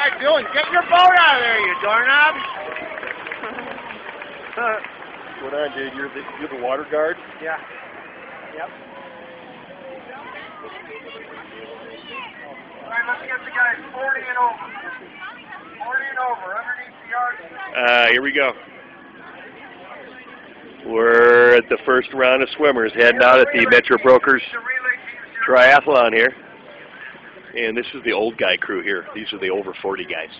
guy doing? Get your boat out of there, you doorknob! What on, dude? You're the you're the water guard. yeah. Yep. All right, let's get the guys 40 and over. 40 and over, underneath the yard. Uh, here we go. We're at the first round of swimmers heading out at the Metro Brokers The relay team's here. Triathlon here. And this is the old guy crew here. These are the over 40 guys.